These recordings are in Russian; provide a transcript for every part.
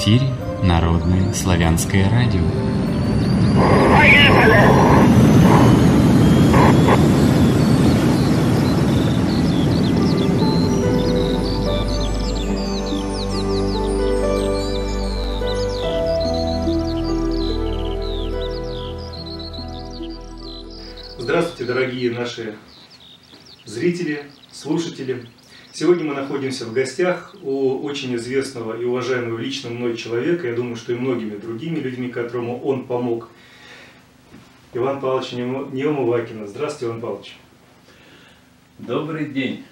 эфире Народное славянское радио. Здравствуйте, дорогие наши зрители, слушатели. Сегодня мы находимся в гостях у очень известного и уважаемого лично мной человека, я думаю, что и многими другими людьми, которому он помог, Иван Павлович Неумывакина. Здравствуйте, Иван Павлович. Добрый день.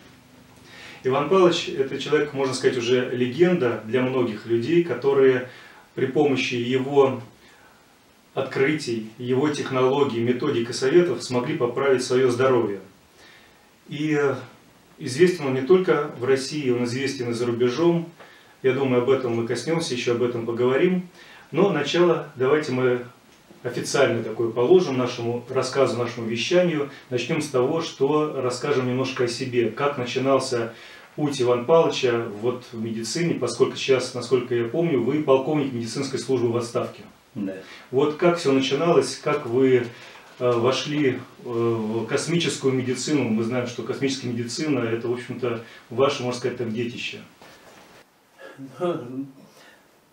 Иван Павлович – это человек, можно сказать, уже легенда для многих людей, которые при помощи его открытий, его технологий, методик и советов смогли поправить свое здоровье. И Известен он не только в России, он известен и за рубежом. Я думаю, об этом мы коснемся, еще об этом поговорим. Но начало давайте мы официально такое положим нашему рассказу, нашему вещанию. Начнем с того, что расскажем немножко о себе. Как начинался путь Ивана Павловича вот в медицине, поскольку сейчас, насколько я помню, вы полковник медицинской службы в отставке. Да. Вот как все начиналось, как вы вошли э, в космическую медицину. Мы знаем, что космическая медицина – это, в общем-то, ваше, можно сказать, так, детище. Ну,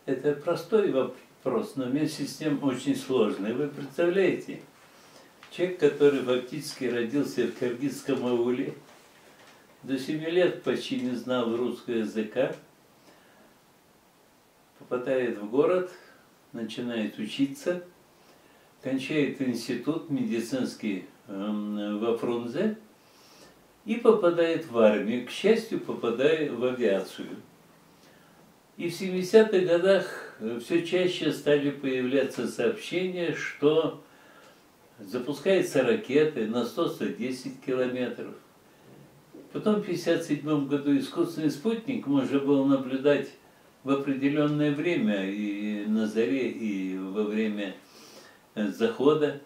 это простой вопрос, но вместе с тем очень сложный. Вы представляете, человек, который фактически родился в киргизском ауле, до 7 лет почти не знал русского языка, попадает в город, начинает учиться – кончает институт медицинский эм, во Фрунзе и попадает в армию, к счастью, попадая в авиацию. И в 70-х годах э, все чаще стали появляться сообщения, что запускаются ракеты на 100-110 километров. Потом в 1957 году искусственный спутник можно было наблюдать в определенное время и на заре, и во время захода.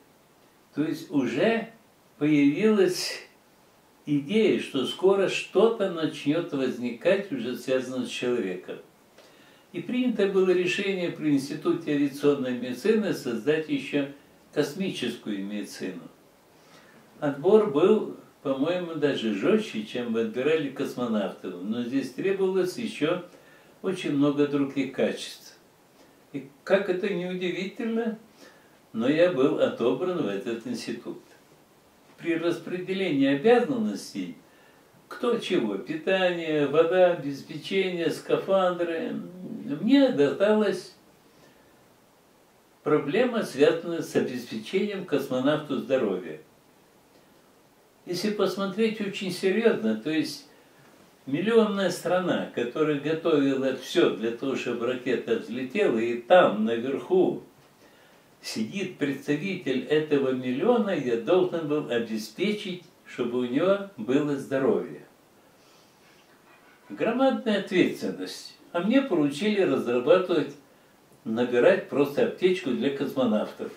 То есть уже появилась идея, что скоро что-то начнет возникать, уже связано с человеком. И принято было решение при Институте авиационной медицины создать еще космическую медицину. Отбор был, по-моему, даже жестче, чем отбирали космонавтов, но здесь требовалось еще очень много других качеств. И как это неудивительно, но я был отобран в этот институт. При распределении обязанностей, кто чего, питание, вода, обеспечение, скафандры, мне досталась проблема, связанная с обеспечением космонавту здоровья. Если посмотреть очень серьезно, то есть миллионная страна, которая готовила все для того, чтобы ракета взлетела, и там, наверху, сидит представитель этого миллиона, я должен был обеспечить, чтобы у него было здоровье. Громадная ответственность. А мне поручили разрабатывать, набирать просто аптечку для космонавтов.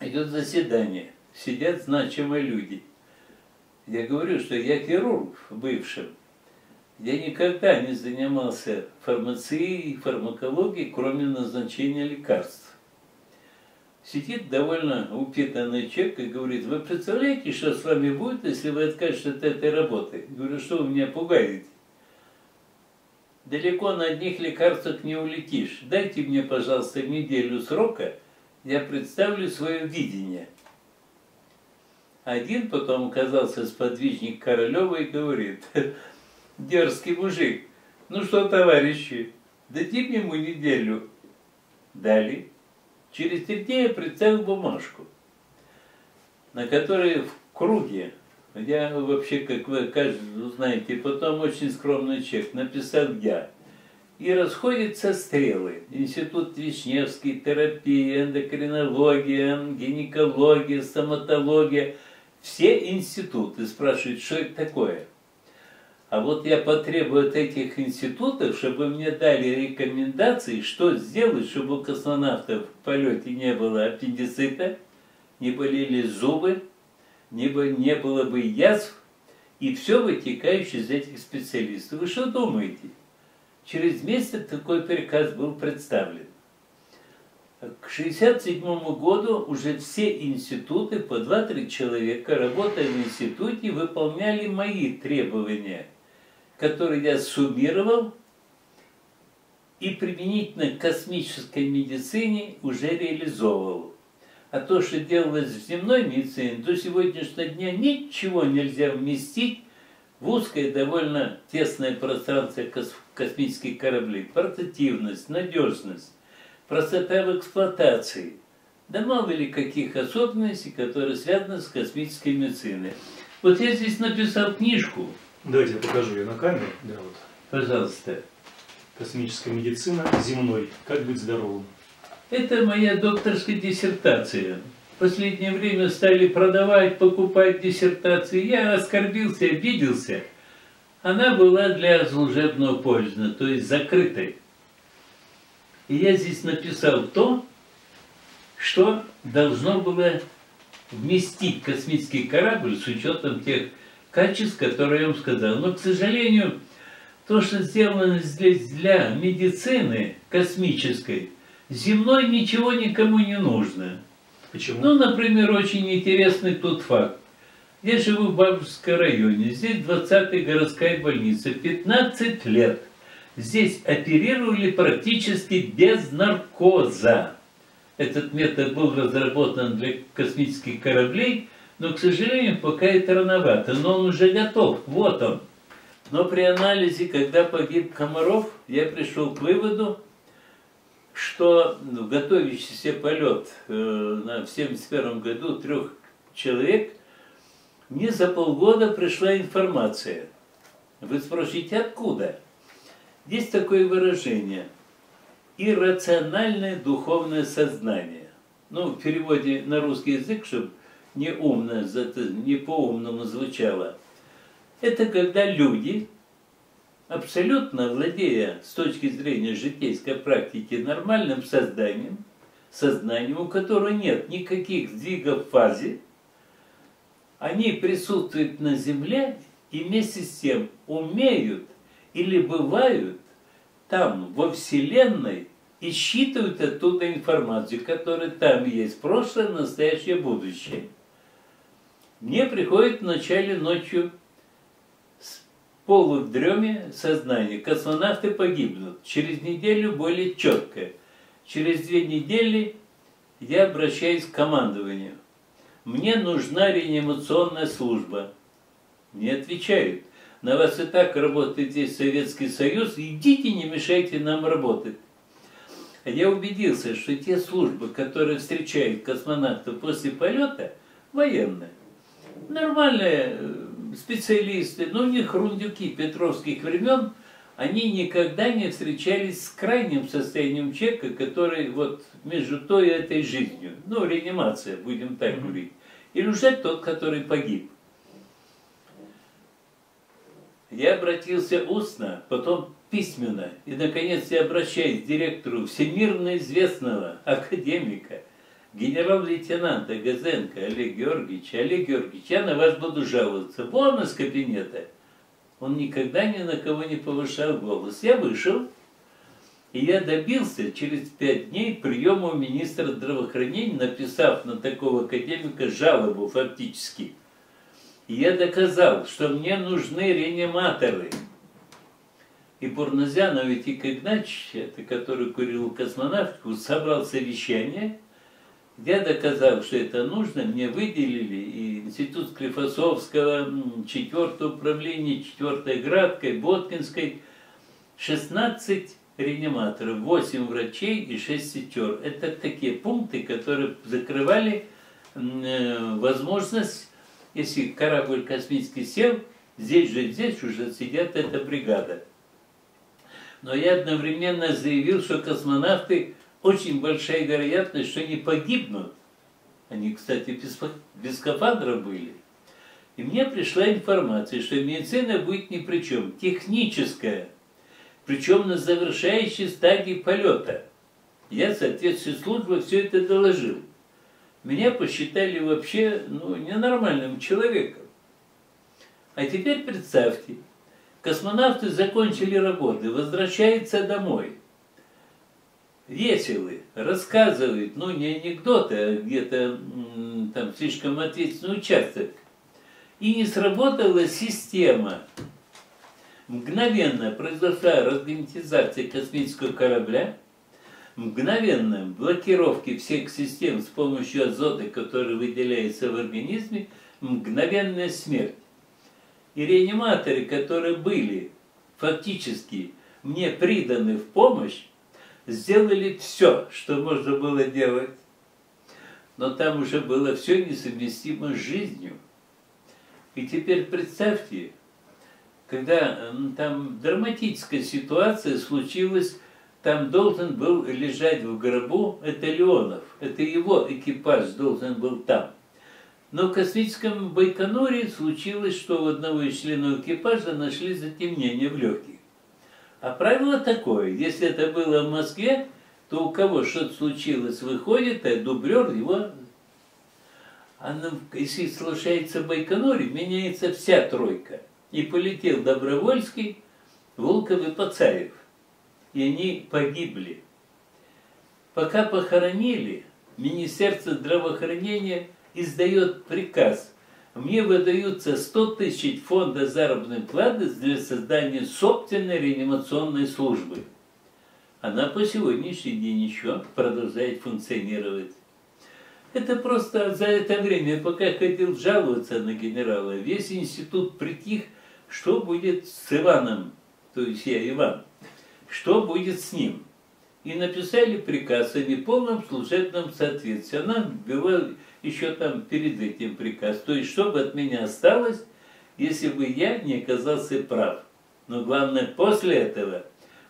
Идет заседание, сидят значимые люди. Я говорю, что я хирург бывшим. Я никогда не занимался фармацией фармакологией, кроме назначения лекарств сидит довольно упитанный человек и говорит, вы представляете, что с вами будет, если вы откажетесь от этой работы? Я говорю, что вы меня пугаете? Далеко на одних лекарствах не улетишь. Дайте мне, пожалуйста, неделю срока, я представлю свое видение. Один потом оказался сподвижник Королева и говорит, дерзкий мужик, ну что, товарищи, дадим ему неделю. Дали. Через три дня я представил бумажку, на которой в круге, я вообще, как вы каждый знаете, потом очень скромный человек, написал я. И расходятся стрелы. Институт Вишневский, терапия, эндокринология, гинекология, стоматология. Все институты спрашивают, что это такое. А вот я потребую от этих институтов, чтобы мне дали рекомендации, что сделать, чтобы у космонавтов в полете не было аппендицита, не болели зубы, не, не было бы язв, и все вытекающее из этих специалистов. Вы что думаете? Через месяц такой приказ был представлен. К 1967 году уже все институты, по 2-3 человека, работая в институте, выполняли мои требования, которые я суммировал и применительно к космической медицине уже реализовывал. А то, что делалось в земной медицине, до сегодняшнего дня ничего нельзя вместить в узкое, довольно тесное пространство космических кораблей. Портативность, надежность, простота в эксплуатации. Да мало ли каких особенностей, которые связаны с космической медициной. Вот я здесь написал книжку. Давайте я покажу ее на камеру. Да, вот. Пожалуйста. Космическая медицина земной. Как быть здоровым? Это моя докторская диссертация. В последнее время стали продавать, покупать диссертации. Я оскорбился, обиделся. Она была для служебного пользования, то есть закрытой. И я здесь написал то, что должно было вместить космический корабль с учетом тех качеств, которые я вам сказал. Но, к сожалению, то, что сделано здесь для медицины космической – Земной ничего никому не нужно. Почему? Ну, например, очень интересный тут факт. Я живу в Бабушевском районе. Здесь 20-я городская больница. 15 лет. Здесь оперировали практически без наркоза. Этот метод был разработан для космических кораблей, но, к сожалению, пока это рановато. Но он уже готов. Вот он. Но при анализе, когда погиб Комаров, я пришел к выводу, что в готовящийся полет э, на, в 1971 году трех человек мне за полгода пришла информация. Вы спросите, откуда? Есть такое выражение – иррациональное духовное сознание. Ну, в переводе на русский язык, чтобы не умно, не по-умному звучало. Это когда люди абсолютно владея с точки зрения житейской практики нормальным созданием, сознанием, у которого нет никаких сдвигов в фазе, они присутствуют на Земле и вместе с тем умеют или бывают там, во Вселенной, и считывают оттуда информацию, которая там есть, прошлое, настоящее, будущее. Мне приходит в начале ночью полудреме сознания. Космонавты погибнут. Через неделю более четко. Через две недели я обращаюсь к командованию. Мне нужна реанимационная служба. Мне отвечают. На вас и так работает здесь Советский Союз. Идите, не мешайте нам работать. Я убедился, что те службы, которые встречают космонавтов после полета, военные. Нормальные э, специалисты, но у них рундюки петровских времен, они никогда не встречались с крайним состоянием человека, который вот между той и этой жизнью, ну, реанимация, будем так говорить, или уже тот, который погиб. Я обратился устно, потом письменно, и, наконец, я обращаюсь к директору всемирно известного академика – генерал-лейтенанта Газенко Олег Георгиевич, Олег Георгиевич, я на вас буду жаловаться. Вон из кабинета. Он никогда ни на кого не повышал голос. Я вышел, и я добился через пять дней приема у министра здравоохранения, написав на такого академика жалобу фактически. И я доказал, что мне нужны реаниматоры. И Бурназянов ведь Игнатьевич, это который курил космонавтику, собрал совещание – я доказал, что это нужно, мне выделили и Институт Склифосовского, 4 управление, 4 Градкой, Боткинской, 16 реаниматоров, 8 врачей и 6 сестер. Это такие пункты, которые закрывали э, возможность, если корабль космический сел, здесь же, здесь уже сидят эта бригада. Но я одновременно заявил, что космонавты очень большая вероятность, что они погибнут. Они, кстати, без, без скафандра были. И мне пришла информация, что медицина будет ни при чем, техническая, причем на завершающей стадии полета. Я, соответственно, службы все это доложил. Меня посчитали вообще ну, ненормальным человеком. А теперь представьте, Космонавты закончили работы, возвращаются домой. Веселы, рассказывают, ну не анекдоты, а где-то там слишком ответственный участок. И не сработала система. Мгновенно произошла разгерметизация космического корабля, мгновенно блокировки всех систем с помощью азота, который выделяется в организме, мгновенная смерть. И реаниматоры, которые были фактически мне приданы в помощь, сделали все, что можно было делать. Но там уже было все несовместимо с жизнью. И теперь представьте, когда там драматическая ситуация случилась, там должен был лежать в гробу, это Леонов, это его экипаж должен был там. Но в космическом Байконуре случилось, что у одного из членов экипажа нашли затемнение в легких. А правило такое, если это было в Москве, то у кого что-то случилось, выходит, а дублер его... А если случается в Байконуре, меняется вся тройка. И полетел Добровольский, Волков и Пацаев. И они погибли. Пока похоронили, Министерство здравоохранения – издает приказ. Мне выдаются 100 тысяч фонда заработной платы для создания собственной реанимационной службы. Она по сегодняшний день еще продолжает функционировать. Это просто за это время, пока хотел жаловаться на генерала, весь институт притих, что будет с Иваном, то есть я Иван, что будет с ним. И написали приказ о неполном служебном соответствии. Она была еще там перед этим приказ. То есть, что бы от меня осталось, если бы я не оказался прав. Но главное, после этого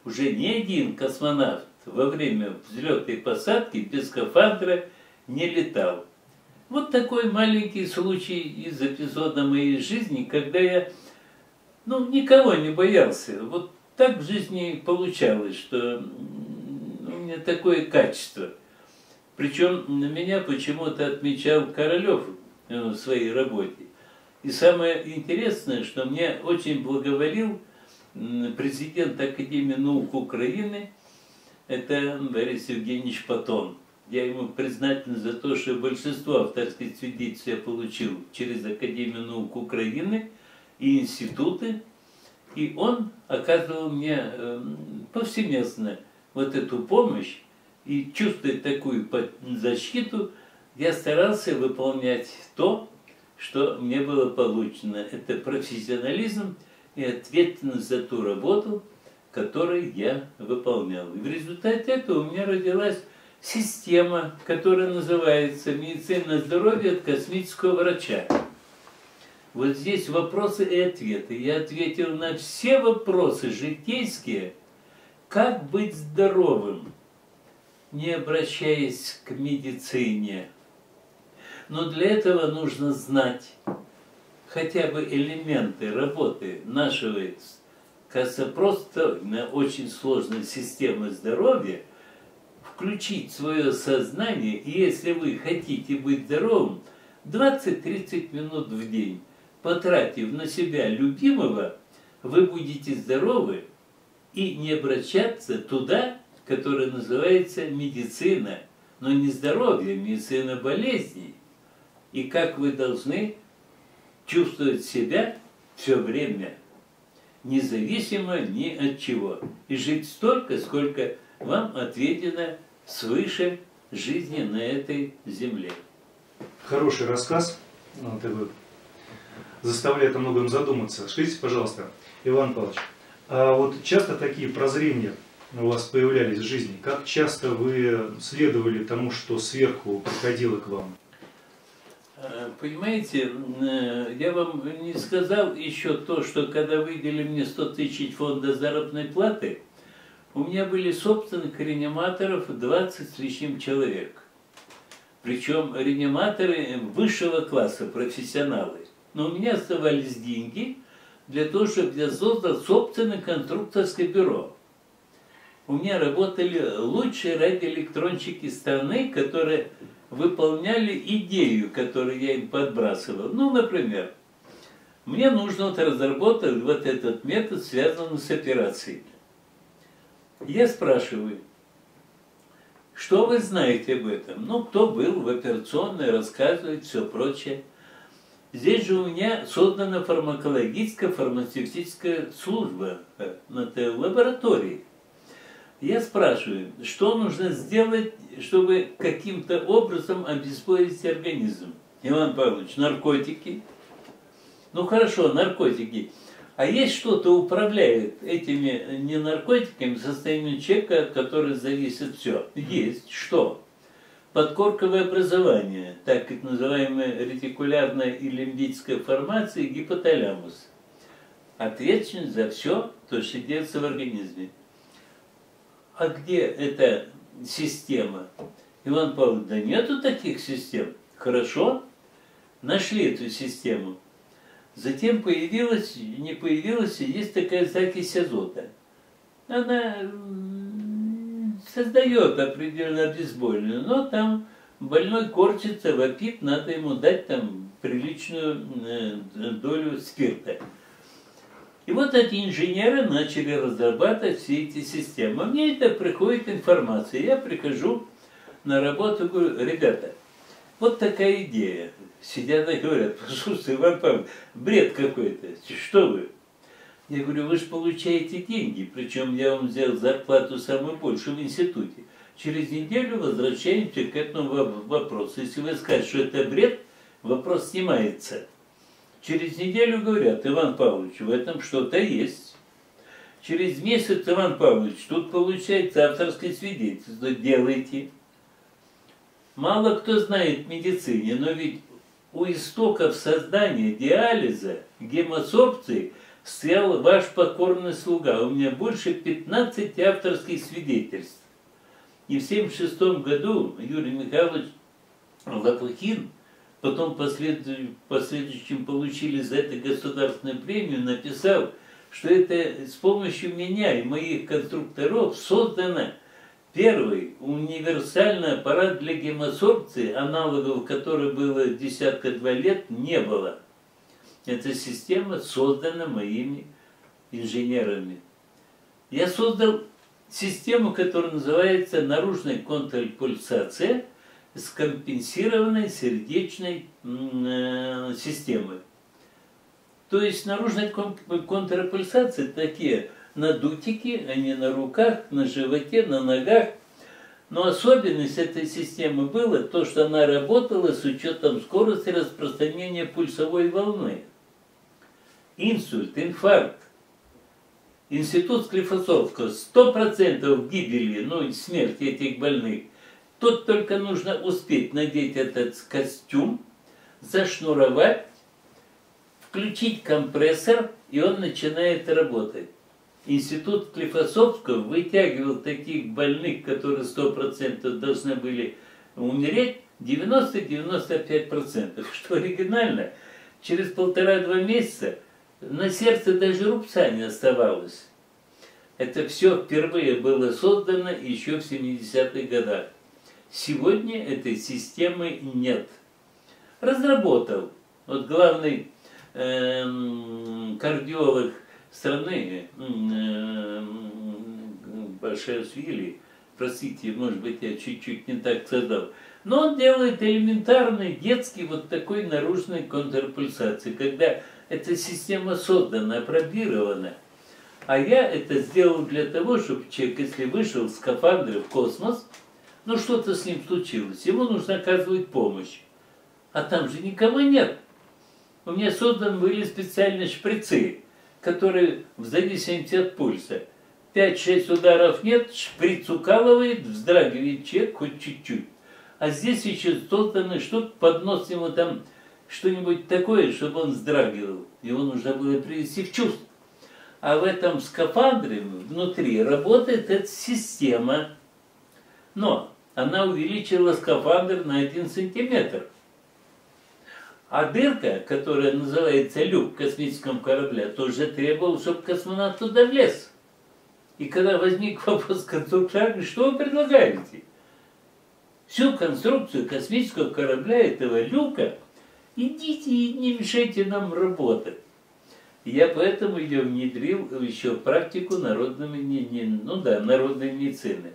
уже ни один космонавт во время взлета и посадки без скафандра не летал. Вот такой маленький случай из эпизода моей жизни, когда я ну, никого не боялся. Вот так в жизни получалось, что у меня такое качество – причем меня почему-то отмечал Королев э, в своей работе. И самое интересное, что мне очень благоволил президент Академии наук Украины, это Борис Евгеньевич Патон. Я ему признателен за то, что большинство авторских свидетельств я получил через Академию наук Украины и институты. И он оказывал мне эм, повсеместно вот эту помощь, и чувствуя такую защиту, я старался выполнять то, что мне было получено. Это профессионализм и ответственность за ту работу, которую я выполнял. И в результате этого у меня родилась система, которая называется «Медицина здоровья от космического врача». Вот здесь вопросы и ответы. Я ответил на все вопросы житейские, как быть здоровым, не обращаясь к медицине. Но для этого нужно знать хотя бы элементы работы нашего, кажется, просто на очень сложной системы здоровья, включить свое сознание, и если вы хотите быть здоровым, 20-30 минут в день, потратив на себя любимого, вы будете здоровы и не обращаться туда, которая называется медицина, но не здоровье, медицина болезней. И как вы должны чувствовать себя все время, независимо ни от чего. И жить столько, сколько вам отведено свыше жизни на этой земле. Хороший рассказ. Вот, заставляет о многом задуматься. Скажите, пожалуйста, Иван Павлович, а вот часто такие прозрения у вас появлялись в жизни? Как часто вы следовали тому, что сверху приходило к вам? Э, понимаете, э, я вам не сказал еще то, что когда выделили мне 100 тысяч фонда заработной платы, у меня были собственных реаниматоров 20 с лишним человек. Причем реаниматоры высшего класса, профессионалы. Но у меня оставались деньги для того, чтобы я создал собственное конструкторское бюро у меня работали лучшие радиоэлектронщики страны, которые выполняли идею, которую я им подбрасывал. Ну, например, Мне нужно вот разработать вот этот метод, связанный с операцией. Я спрашиваю, что вы знаете об этом? Ну, кто был в операционной, рассказывает, все прочее. Здесь же у меня создана фармакологическая фармацевтическая служба э, на лаборатории. Я спрашиваю, что нужно сделать, чтобы каким-то образом обеспокоить организм? Иван Павлович, наркотики. Ну хорошо, наркотики. А есть что-то управляет этими не наркотиками, состоянием человека, от которого зависит все? Есть. Что? Подкорковое образование, так называемая ретикулярная и лимбическая формация, гипоталямус. Ответственен за все то, что делается в организме. А где эта система? Иван Павлович, да нету таких систем. Хорошо, нашли эту систему. Затем появилась, не появилась, есть такая закись азота. Она создает определенное обезболивание, но там больной корчится, вопит, надо ему дать там приличную долю спирта. И вот эти инженеры начали разрабатывать все эти системы. Мне это приходит информация. Я прихожу на работу, говорю, ребята, вот такая идея. Сидят и говорят, послушайте, Иван Павлович, бред какой-то, что вы? Я говорю, вы же получаете деньги, причем я вам взял зарплату самую большую в институте. Через неделю возвращаемся к этому вопросу. Если вы скажете, что это бред, вопрос снимается. Через неделю говорят, Иван Павлович, в этом что-то есть. Через месяц, Иван Павлович, тут получается авторское свидетельство, делайте. Мало кто знает в медицине, но ведь у истоков создания диализа, гемосорбции стоял ваш покорный слуга. У меня больше 15 авторских свидетельств. И в 1976 году Юрий Михайлович Лопухин, потом последующим, получили за это государственную премию, написал, что это с помощью меня и моих конструкторов создано Первый – универсальный аппарат для гемосорбции, аналогов которой было десятка-два лет, не было. Эта система создана моими инженерами. Я создал систему, которая называется наружная контрпульсация с компенсированной сердечной э, системой. То есть наружная контрпульсация такие – на дутике, а не на руках, на животе, на ногах. Но особенность этой системы было то, что она работала с учетом скорости распространения пульсовой волны. Инсульт, инфаркт, институт Склифосовского, 100% гибели, ну, смерти этих больных. Тут только нужно успеть надеть этот костюм, зашнуровать, включить компрессор, и он начинает работать. Институт Клифосовского вытягивал таких больных, которые 100% должны были умереть, 90-95%. Что оригинально, через полтора-два месяца на сердце даже рубца не оставалось. Это все впервые было создано еще в 70-х годах. Сегодня этой системы нет. Разработал. Вот главный э, кардиолог страны э, Башашвили, простите, может быть, я чуть-чуть не так сказал, но он делает элементарный детский вот такой наружной контрпульсации, когда эта система создана, опробирована. А я это сделал для того, чтобы человек, если вышел в скафандре в космос, ну что-то с ним случилось, ему нужно оказывать помощь. А там же никого нет. У меня созданы были специальные шприцы который в зависимости от пульса. 5-6 ударов нет, шприц укалывает, вздрагивает человек хоть чуть-чуть. А здесь еще создано что-то, поднос ему там что-нибудь такое, чтобы он вздрагивал. Его нужно было привести в чувство. А в этом скафандре внутри работает эта система. Но она увеличила скафандр на 1 сантиметр. А дырка, которая называется люк в космическом корабле, тоже требовал, чтобы космонавт туда влез. И когда возник вопрос конструктора, что вы предлагаете? Всю конструкцию космического корабля, этого люка, идите и не мешайте нам работать. Я поэтому ее внедрил еще в практику народной, ну да, народной медицины.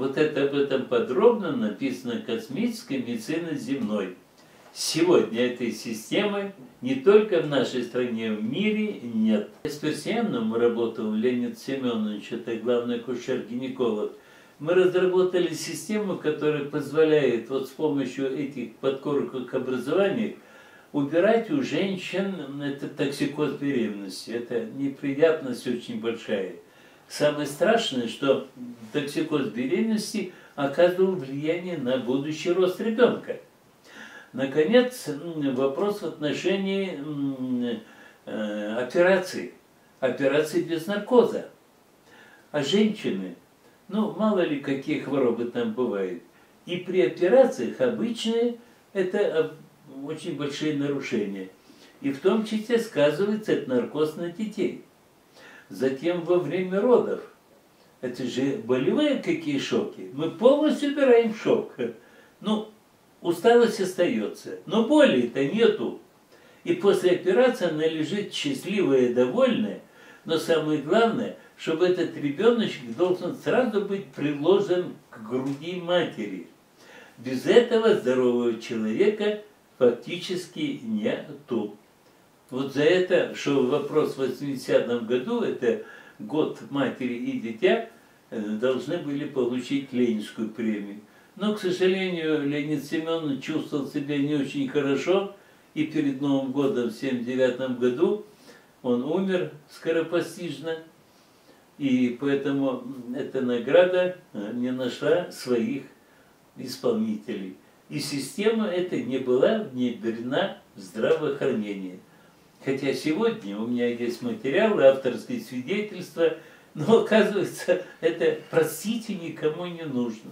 Вот это об этом подробно написано «Космическая медицина земной». Сегодня этой системы не только в нашей стране, в мире нет. С персианом работал Леонид Семенович, это главный акушер-гинеколог. Мы разработали систему, которая позволяет вот с помощью этих подкорковых образований убирать у женщин это токсикоз беременности. Это неприятность очень большая. Самое страшное, что токсикоз беременности оказывал влияние на будущий рост ребенка. Наконец, вопрос в отношении э, операций. Операции без наркоза. А женщины, ну, мало ли какие хворобы там бывают. И при операциях обычные это э, очень большие нарушения. И в том числе сказывается этот наркоз на детей. Затем во время родов. Это же болевые какие шоки. Мы полностью убираем шок. Ну, усталость остается, но боли-то нету. И после операции она лежит счастливая и довольная, но самое главное, чтобы этот ребеночек должен сразу быть приложен к груди матери. Без этого здорового человека фактически нету. Вот за это, что вопрос в 80-м году, это год матери и дитя, э, должны были получить Ленинскую премию. Но, к сожалению, Леонид Семенович чувствовал себя не очень хорошо, и перед Новым годом в 1979 году он умер скоропостижно, и поэтому эта награда э, не нашла своих исполнителей. И система эта не была внедрена в здравоохранение. Хотя сегодня у меня есть материалы, авторские свидетельства, но оказывается, это, простите, никому не нужно.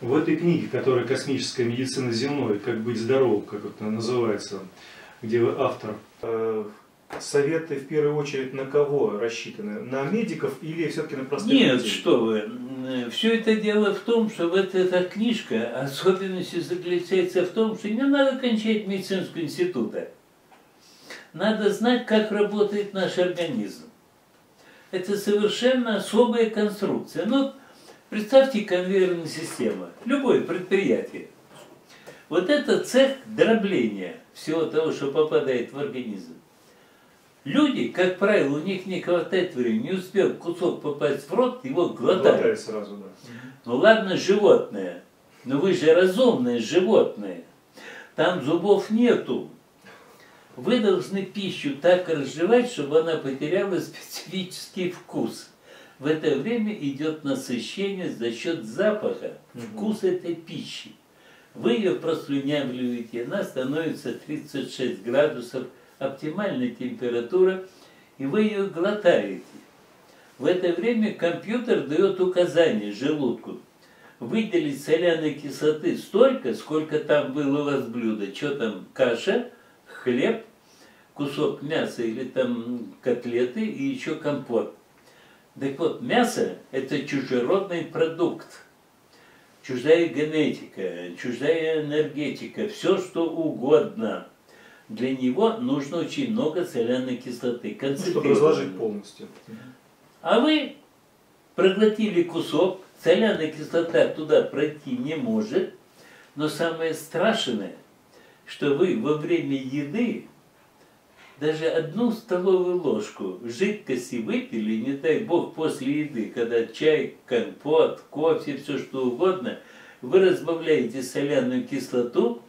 В этой книге, которая «Космическая медицина земной. Как быть здоровым», как это называется, где вы автор, э, советы в первую очередь на кого рассчитаны? На медиков или все-таки на простых Нет, людей? что вы. Все это дело в том, что вот эта книжка, особенность заключается в том, что не надо кончать медицинского института. Надо знать, как работает наш организм. Это совершенно особая конструкция. Ну, Представьте конвейерная система, любое предприятие. Вот это цех дробления всего того, что попадает в организм. Люди, как правило, у них не хватает времени, не успел кусок попасть в рот, его глотают. Глотает сразу, да. Ну ладно, животное, но вы же разумное животное. Там зубов нету. Вы должны пищу так разжевать, чтобы она потеряла специфический вкус в это время идет насыщение за счет запаха, вкуса этой пищи. Вы ее прослюнявливаете, она становится 36 градусов, оптимальная температура, и вы ее глотаете. В это время компьютер дает указание желудку выделить соляной кислоты столько, сколько там было у вас блюда. Что там, каша, хлеб, кусок мяса или там котлеты и еще компот. Так вот, мясо – это чужеродный продукт, чужая генетика, чужая энергетика, все что угодно. Для него нужно очень много соляной кислоты, ну, чтобы разложить полностью. А вы проглотили кусок, соляная кислота туда пройти не может, но самое страшное, что вы во время еды даже одну столовую ложку жидкости выпили, не дай бог, после еды, когда чай, компот, кофе, все что угодно, вы разбавляете соляную кислоту,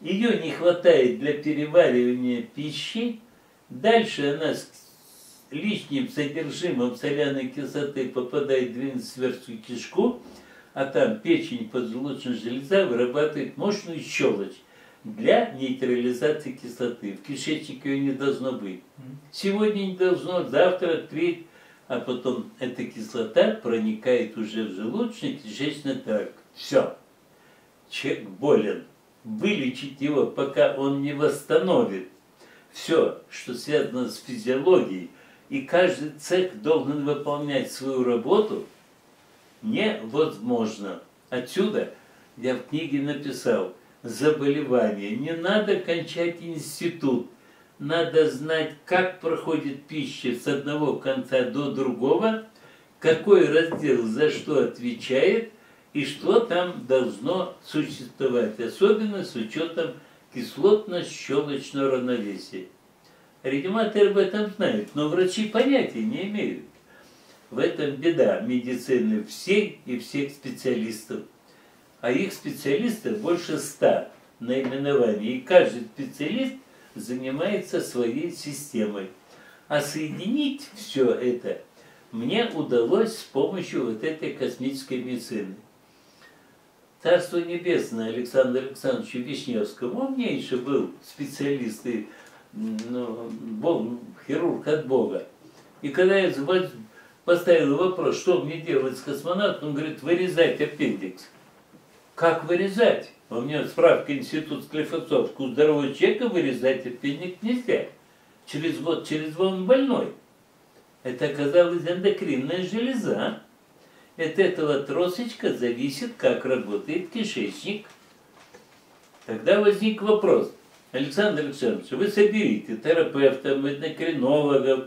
ее не хватает для переваривания пищи, дальше она с лишним содержимым соляной кислоты попадает в двенадцативерстую кишку, а там печень поджелудочная железа вырабатывает мощную щелочь для нейтрализации кислоты. В кишечнике ее не должно быть. Сегодня не должно, завтра треть, а потом эта кислота проникает уже в желудочный кишечный тракт. Все. Человек болен. Вылечить его, пока он не восстановит все, что связано с физиологией, и каждый цех должен выполнять свою работу, невозможно. Отсюда я в книге написал – заболевания. Не надо кончать институт. надо знать, как проходит пища с одного конца до другого, какой раздел за что отвечает и что там должно существовать, особенно с учетом кислотно-щелочного равновесия. Реаниматоры об этом знают, но врачи понятия не имеют. В этом беда медицины всей и всех специалистов. А их специалистов больше ста наименований. И каждый специалист занимается своей системой. А соединить все это мне удалось с помощью вот этой космической медицины. Царство Небесное Александру Александровичу Вишневскому, умнейший был специалист и ну, Бог, хирург от Бога. И когда я поставил вопрос, что мне делать с космонавтом, он говорит, вырезать аппендикс. Как вырезать? У меня справка Институт Склифосовска. У здорового человека вырезать аппендикс нельзя. Через год, через год он больной. Это оказалась эндокринная железа. От этого тросочка зависит, как работает кишечник. Тогда возник вопрос. Александр Александрович, вы соберите терапевтов, эндокринологов,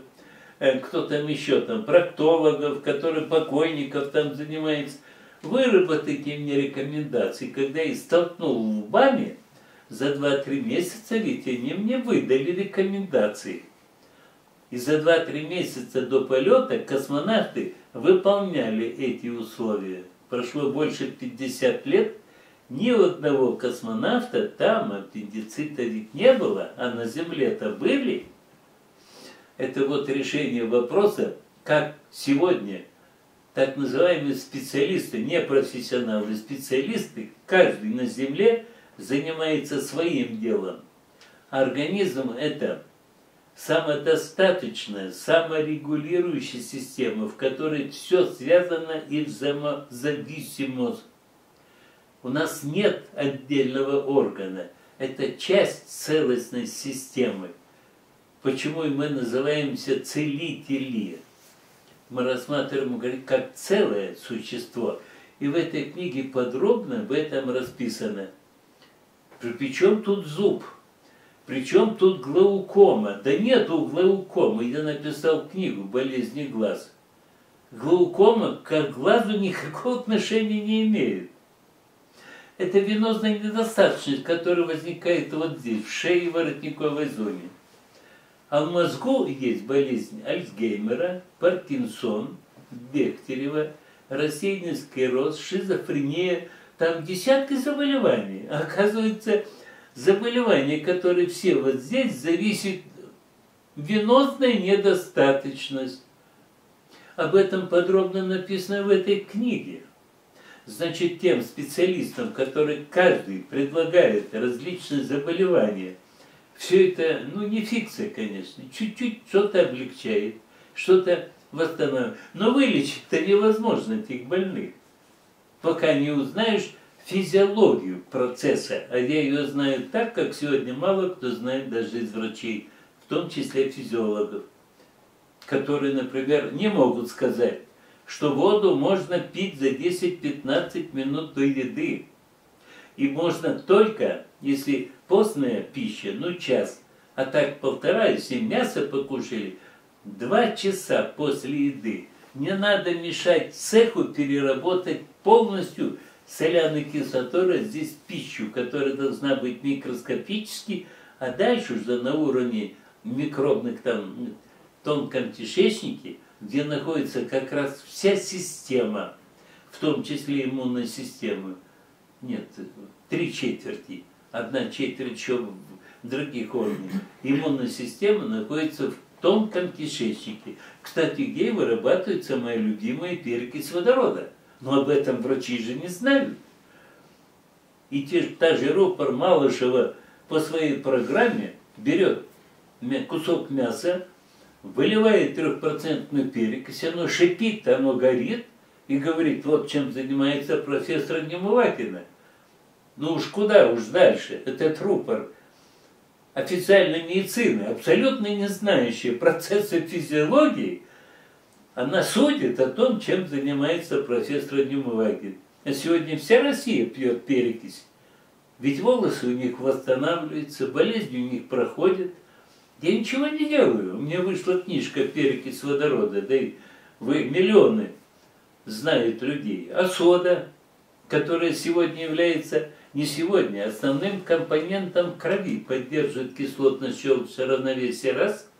э, кто там еще там, проктологов, которые покойников там занимается. Выработайте мне рекомендации. Когда я столкнул лбами, за 2-3 месяца ведь они мне выдали рекомендации. И за 2-3 месяца до полета космонавты выполняли эти условия. Прошло больше 50 лет, ни у одного космонавта там аппендицита ведь не было, а на Земле-то были. Это вот решение вопроса, как сегодня так называемые специалисты, не профессионалы, специалисты, каждый на Земле занимается своим делом. Организм – это самодостаточная, саморегулирующая система, в которой все связано и взаимозависимо. У нас нет отдельного органа. Это часть целостной системы. Почему мы называемся целители? Мы рассматриваем как целое существо. И в этой книге подробно в этом расписано. Причем тут зуб – причем тут глаукома? Да нету глаукомы. Я написал книгу «Болезни глаз». Глаукома к глазу никакого отношения не имеет. Это венозная недостаточность, которая возникает вот здесь, в шее и воротниковой зоне. А в мозгу есть болезнь Альцгеймера, Паркинсон, Бехтерева, рассеянный склероз, шизофрения. Там десятки заболеваний. А оказывается, заболевания, которые все вот здесь, зависит венозная недостаточность. Об этом подробно написано в этой книге. Значит, тем специалистам, которые каждый предлагает различные заболевания, все это, ну, не фикция, конечно, чуть-чуть что-то облегчает, что-то восстанавливает. Но вылечить-то невозможно этих больных, пока не узнаешь, физиологию процесса, а я ее знаю так, как сегодня мало кто знает даже из врачей, в том числе физиологов, которые, например, не могут сказать, что воду можно пить за 10-15 минут до еды. И можно только, если постная пища, ну час, а так полтора, если мясо покушали, два часа после еды. Не надо мешать цеху переработать полностью соляной кислотой здесь пищу, которая должна быть микроскопически, а дальше уже на уровне микробных там тонком кишечнике, где находится как раз вся система, в том числе иммунная система. Нет, три четверти. Одна четверть еще в других органах. Иммунная система находится в тонком кишечнике. Кстати, где вырабатывается моя любимая перекись водорода – но об этом врачи же не знают. И те, та же рупор Малышева по своей программе берет кусок мяса, выливает трехпроцентную перекись, оно шипит, оно горит, и говорит, вот чем занимается профессор Немывакина. Ну уж куда уж дальше, этот рупор официальной медицины, абсолютно не знающие процессы физиологии, она судит о том, чем занимается профессор Нюмывагин. А сегодня вся Россия пьет перекись. Ведь волосы у них восстанавливаются, болезни у них проходят. Я ничего не делаю. У меня вышла книжка «Перекись водорода», да и вы миллионы знают людей. А сода, которая сегодня является, не сегодня, а основным компонентом крови, поддерживает кислотно-щелочное равновесие раз,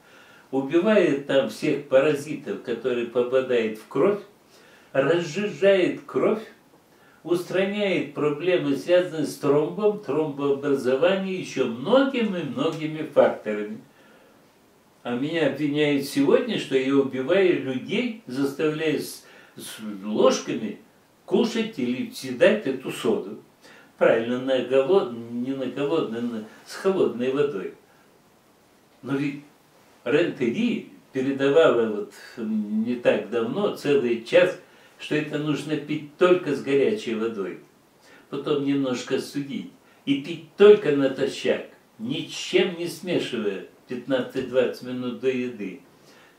убивает там всех паразитов, которые попадают в кровь, разжижает кровь, устраняет проблемы, связанные с тромбом, тромбообразованием, еще многими многими факторами. А меня обвиняют сегодня, что я убиваю людей, заставляю с, ложками кушать или съедать эту соду. Правильно, на голод, не на голодной, на, с холодной водой. Но ведь Рен-Тери передавала вот не так давно, целый час, что это нужно пить только с горячей водой. Потом немножко судить. И пить только натощак, ничем не смешивая 15-20 минут до еды.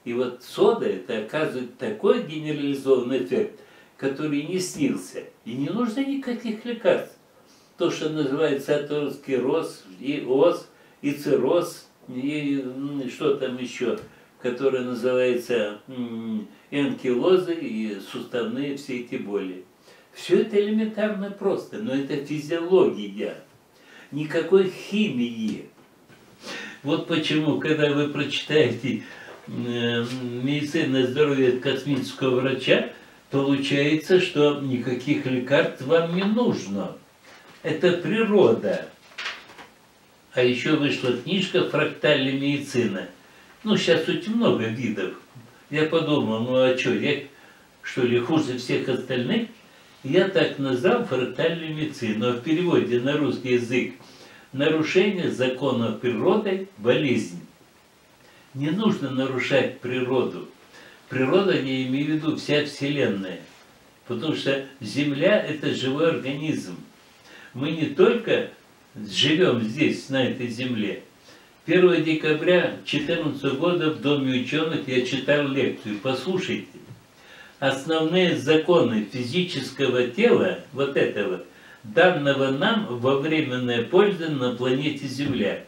И вот сода это оказывает такой генерализованный эффект, который не снился. И не нужно никаких лекарств. То, что называется атеросклероз, и оз, и цирроз, и что там еще, которое называется и анкилозы, и суставные все эти боли. Все это элементарно просто, но это физиология. Никакой химии. Вот почему, когда вы прочитаете медицина здоровья космического врача, получается, что никаких лекарств вам не нужно. Это природа. А еще вышла книжка «Фрактальная медицина». Ну, сейчас очень много видов. Я подумал, ну а что, я что ли хуже всех остальных? Я так назвал фрактальную медицину, а в переводе на русский язык нарушение законов природы – болезнь. Не нужно нарушать природу. Природа, я имею в виду вся Вселенная. Потому что Земля – это живой организм. Мы не только живем здесь, на этой земле. 1 декабря 2014 года в Доме ученых я читал лекцию. Послушайте. Основные законы физического тела, вот этого, данного нам во временное пользование на планете Земля.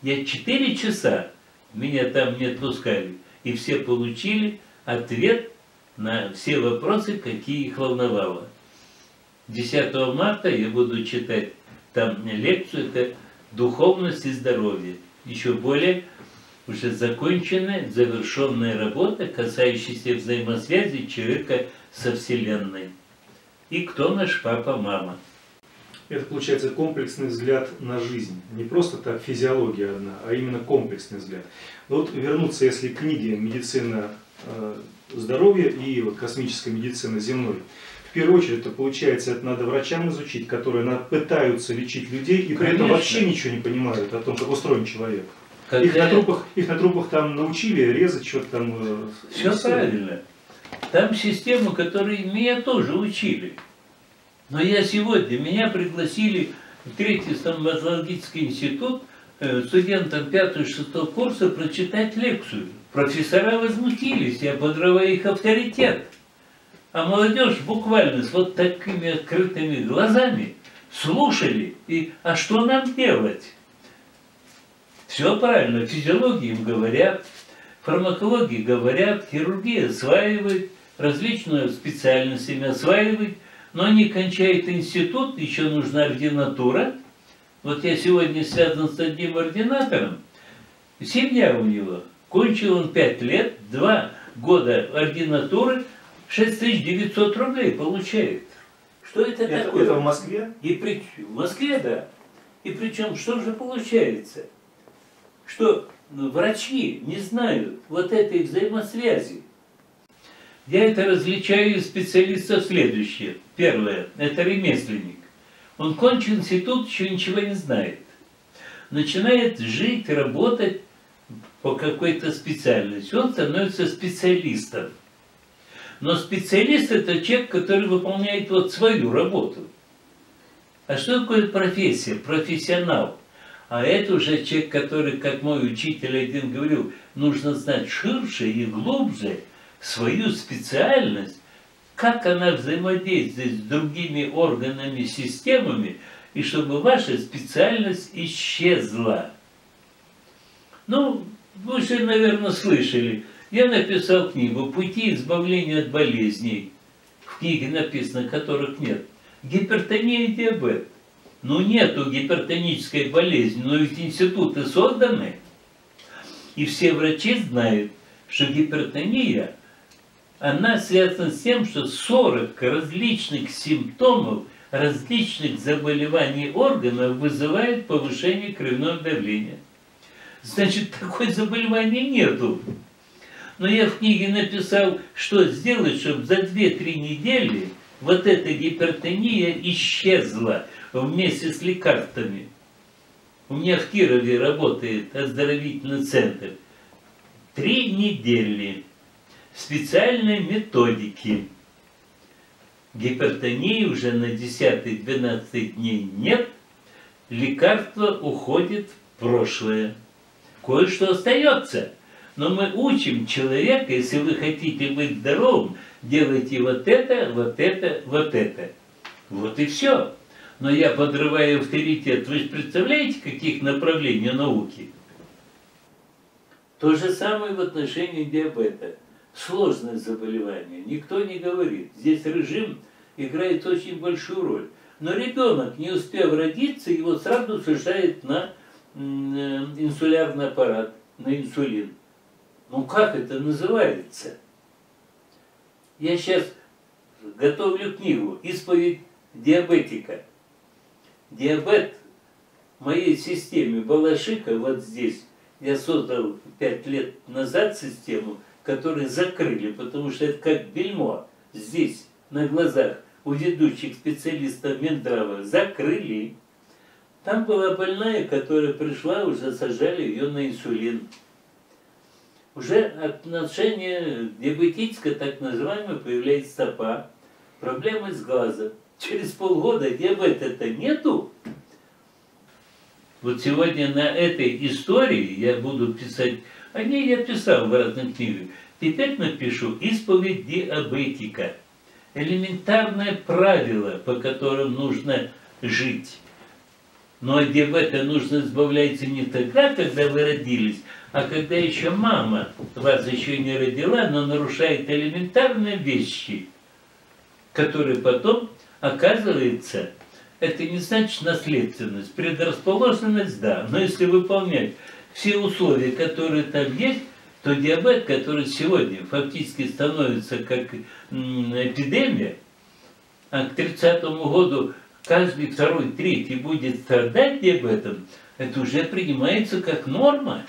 Я 4 часа, меня там не отпускали, и все получили ответ на все вопросы, какие их волновало. 10 марта я буду читать там лекцию, это «Духовность и здоровье». Еще более уже законченная, завершенная работа, касающаяся взаимосвязи человека со Вселенной. И кто наш папа-мама? Это получается комплексный взгляд на жизнь. Не просто так физиология одна, а именно комплексный взгляд. Вот вернуться, если к книге «Медицина э, здоровья» и «Космическая медицина земной», в первую очередь, это получается, это надо врачам изучить, которые пытаются лечить людей и при Конечно. этом вообще ничего не понимают о том, как устроен человек. Когда... Их, на трупах, их на трупах там научили резать что-то там. Э, Все правильно. Там систему, которую меня тоже учили. Но я сегодня, меня пригласили в третий стоматологический институт э, студентам 5-6 курса прочитать лекцию. Профессора возмутились, я подрываю их авторитет. А молодежь буквально с вот такими открытыми глазами слушали. И, а что нам делать? Все правильно, физиологии им говорят, фармакологии говорят, хирургия осваивает, различные специальностями осваивает, но они кончают институт, еще нужна ординатура. Вот я сегодня связан с одним ординатором, семья у него, кончил он пять лет, два года ординатуры, 6900 рублей получает. Что это, это такое? Это в Москве? И при... В Москве, да. И причем, что же получается? Что врачи не знают вот этой взаимосвязи. Я это различаю из специалистов следующее. Первое, это ремесленник. Он кончил институт, еще ничего не знает. Начинает жить, работать по какой-то специальности. Он становится специалистом. Но специалист – это человек, который выполняет вот свою работу. А что такое профессия, профессионал? А это уже человек, который, как мой учитель один говорил, нужно знать ширше и глубже свою специальность, как она взаимодействует с другими органами, системами, и чтобы ваша специальность исчезла. Ну, вы же, наверное, слышали, я написал книгу «Пути избавления от болезней». В книге написано, которых нет. Гипертония и диабет. Ну, нету гипертонической болезни, но ведь институты созданы. И все врачи знают, что гипертония, она связана с тем, что 40 различных симптомов различных заболеваний органов вызывает повышение кровяного давления. Значит, такой заболевания нету. Но я в книге написал, что сделать, чтобы за 2-3 недели вот эта гипертония исчезла вместе с лекарствами. У меня в Кирове работает оздоровительный центр. Три недели специальной методики. Гипертонии уже на 10-12 дней нет, лекарство уходит в прошлое. Кое-что остается. Но мы учим человека, если вы хотите быть здоровым, делайте вот это, вот это, вот это. Вот и все. Но я подрываю авторитет. Вы же представляете, каких направлений науки? То же самое в отношении диабета. Сложное заболевание. Никто не говорит. Здесь режим играет очень большую роль. Но ребенок, не успев родиться, его сразу сажает на э, инсулярный аппарат, на инсулин. Ну как это называется? Я сейчас готовлю книгу «Исповедь диабетика». Диабет в моей системе Балашика, вот здесь, я создал пять лет назад систему, которую закрыли, потому что это как бельмо здесь, на глазах у ведущих специалистов Минздрава, закрыли. Там была больная, которая пришла, уже сажали ее на инсулин. Уже отношение диабетическое, так называемое, появляется стопа, проблемы с глазом. Через полгода диабета-то нету. Вот сегодня на этой истории я буду писать, о ней я писал в разных книгах. Теперь напишу «Исповедь диабетика». Элементарное правило, по которым нужно жить. Но от диабета нужно избавляться не тогда, когда вы родились, а когда еще мама вас еще не родила, но нарушает элементарные вещи, которые потом, оказывается, это не значит наследственность, предрасположенность, да, но если выполнять все условия, которые там есть, то диабет, который сегодня фактически становится как эпидемия, а к 30 году каждый второй, третий будет страдать диабетом, это уже принимается как норма.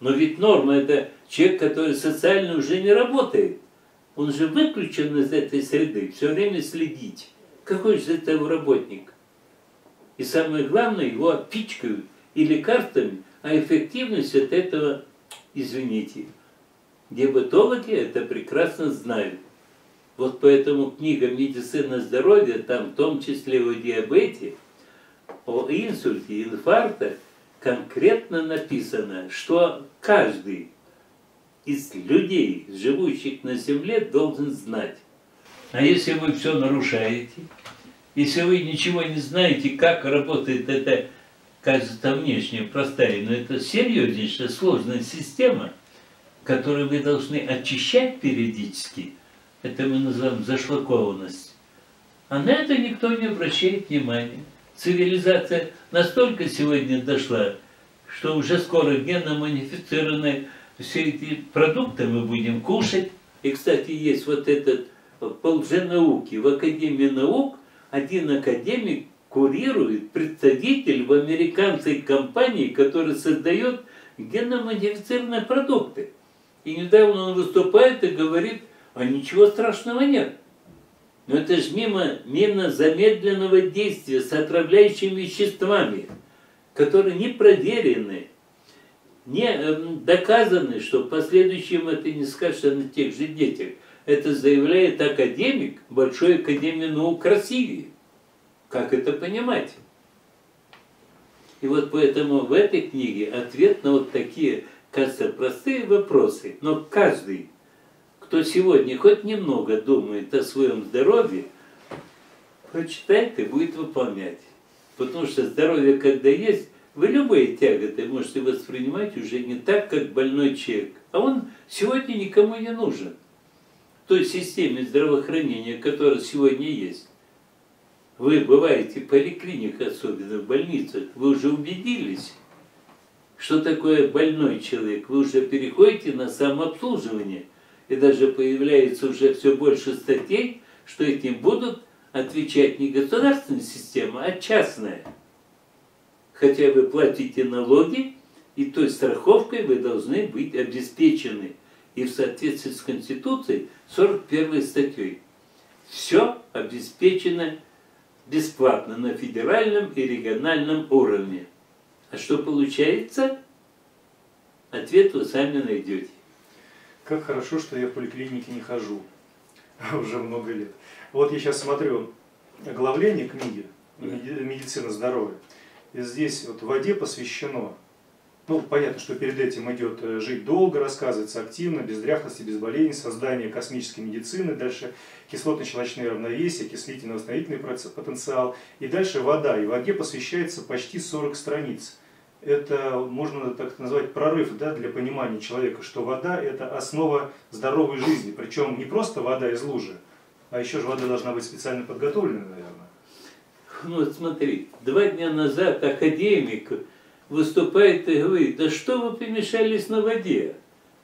Но ведь норма – это человек, который социально уже не работает. Он же выключен из этой среды, все время следить. Какой же это работник? И самое главное, его отпичкают и лекарствами, а эффективность от этого, извините, диабетологи это прекрасно знают. Вот поэтому книга «Медицина здоровья», там в том числе о диабете, о инсульте, инфаркте, конкретно написано, что каждый из людей, живущих на Земле, должен знать. А если вы все нарушаете, если вы ничего не знаете, как работает эта, кажется, внешняя, простая, но это серьезнейшая, сложная система, которую вы должны очищать периодически, это мы называем зашлакованность. А на это никто не обращает внимания. Цивилизация настолько сегодня дошла, что уже скоро генно-манифицированные все эти продукты мы будем кушать. И, кстати, есть вот этот пол науки В Академии наук один академик курирует представитель в американской компании, которая создает генно-модифицированные продукты. И недавно он выступает и говорит, а ничего страшного нет. Но это же мимо, мимо замедленного действия с отравляющими веществами, которые не проверены, не эм, доказаны, что в последующем это не скажется на тех же детях. Это заявляет академик Большой Академии наук России. Как это понимать? И вот поэтому в этой книге ответ на вот такие, кажется, простые вопросы. Но каждый, кто сегодня хоть немного думает о своем здоровье, прочитает и будет выполнять. Потому что здоровье, когда есть, Вы любые тяготы можете воспринимать уже не так, как больной человек. А он сегодня никому не нужен. В той системе здравоохранения, которая сегодня есть. Вы бываете в поликлиниках, особенно в больницах, вы уже убедились, что такое больной человек. Вы уже переходите на самообслуживание. И даже появляется уже все больше статей, что этим будут отвечать не государственная система, а частная. Хотя вы платите налоги, и той страховкой вы должны быть обеспечены. И в соответствии с Конституцией 41 статьей. Все обеспечено бесплатно на федеральном и региональном уровне. А что получается? Ответ вы сами найдете. Как хорошо, что я в поликлинике не хожу уже много лет. Вот я сейчас смотрю оглавление книги «Медицина здоровья». И здесь вот воде посвящено ну, понятно, что перед этим идет э, жить долго, рассказывается активно, без дряхлости, без болезней, создание космической медицины, дальше кислотно-щелочные равновесия, окислительно-восстановительный потенциал, и дальше вода. И воде посвящается почти 40 страниц. Это можно так назвать прорыв да, для понимания человека, что вода – это основа здоровой жизни. Причем не просто вода из лужи, а еще же вода должна быть специально подготовлена, наверное. Ну смотри, два дня назад академик выступает и говорит, да что вы помешались на воде?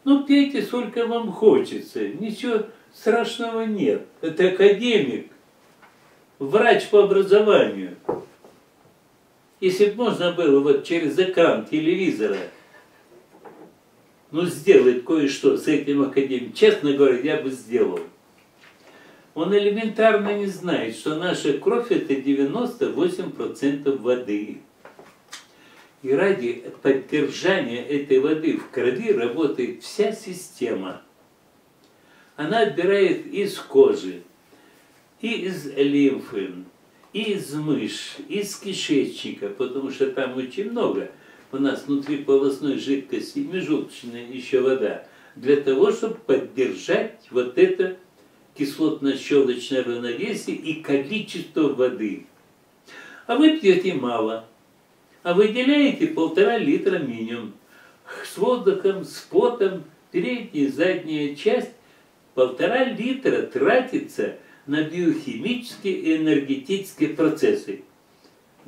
Ну, пейте, сколько вам хочется, ничего страшного нет. Это академик, врач по образованию. Если бы можно было вот через экран телевизора ну, сделать кое-что с этим академиком, честно говоря, я бы сделал. Он элементарно не знает, что наша кровь это 98% воды. И ради поддержания этой воды в крови работает вся система. Она отбирает из кожи, и из лимфы, и из мышц, из кишечника, потому что там очень много у нас внутриполосной жидкости, межжелчная еще вода, для того, чтобы поддержать вот это кислотно-щелочное равновесие и количество воды. А вы пьете мало – выделяете полтора литра минимум. С воздухом, с потом, передняя и задняя часть, полтора литра тратится на биохимические и энергетические процессы.